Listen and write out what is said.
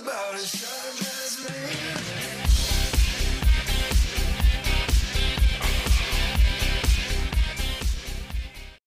about is